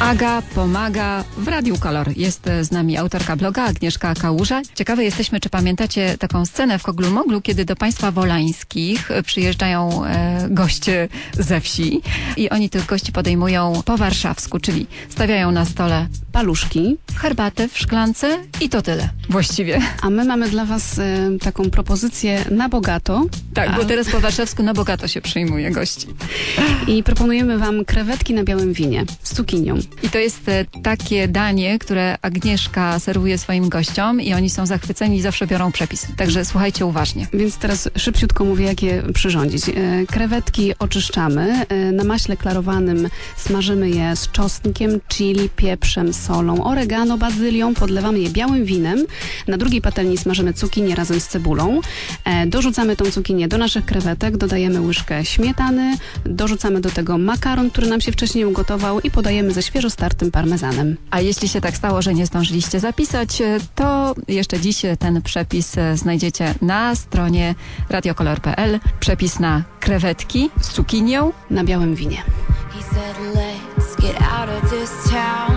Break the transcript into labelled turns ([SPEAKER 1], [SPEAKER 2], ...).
[SPEAKER 1] Aga pomaga w Radiu Kolor. Jest e, z nami autorka bloga Agnieszka Kałuża. Ciekawe jesteśmy, czy pamiętacie taką scenę w Koglu Moglu, kiedy do państwa wolańskich e, przyjeżdżają e, goście ze wsi i oni tych gości podejmują po warszawsku, czyli stawiają na stole
[SPEAKER 2] paluszki,
[SPEAKER 1] herbatę w szklance i to tyle właściwie.
[SPEAKER 2] a my mamy dla Was e, taką propozycję na bogato
[SPEAKER 1] Tak,
[SPEAKER 2] A-
[SPEAKER 1] bo teraz po warszawsku na bogato się przyjmuje gości.
[SPEAKER 2] i proponujemy Wam krewetki na białym winie z cukinią.
[SPEAKER 1] I to jest e, takie danie, które Agnieszka serwuje swoim gościom i oni są zachwyceni i zawsze biorą przepis. Także słuchajcie uważnie.
[SPEAKER 2] Więc teraz szybciutko mówię, jak je przyrządzić. E, Krewetki oczyszczamy, e, na maśle klarowanym smażymy je z czosnkiem, chili, pieprzem, solą, oregano, bazylią, podlewamy je białym winem. Na drugiej patelni smażymy cukinię razem z cebulą. Dorzucamy tą cukinię do naszych krewetek, dodajemy łyżkę śmietany, dorzucamy do tego makaron, który nam się wcześniej ugotował i podajemy ze świeżo startym parmezanem.
[SPEAKER 1] A jeśli się tak stało, że nie zdążyliście zapisać, e, to jeszcze dziś ten przepis e, znajdziecie na stronie radiokolor.pl. Przepis na krewetki z cukinią.
[SPEAKER 2] Na białym winie.
[SPEAKER 3] He said, let's get out of this town.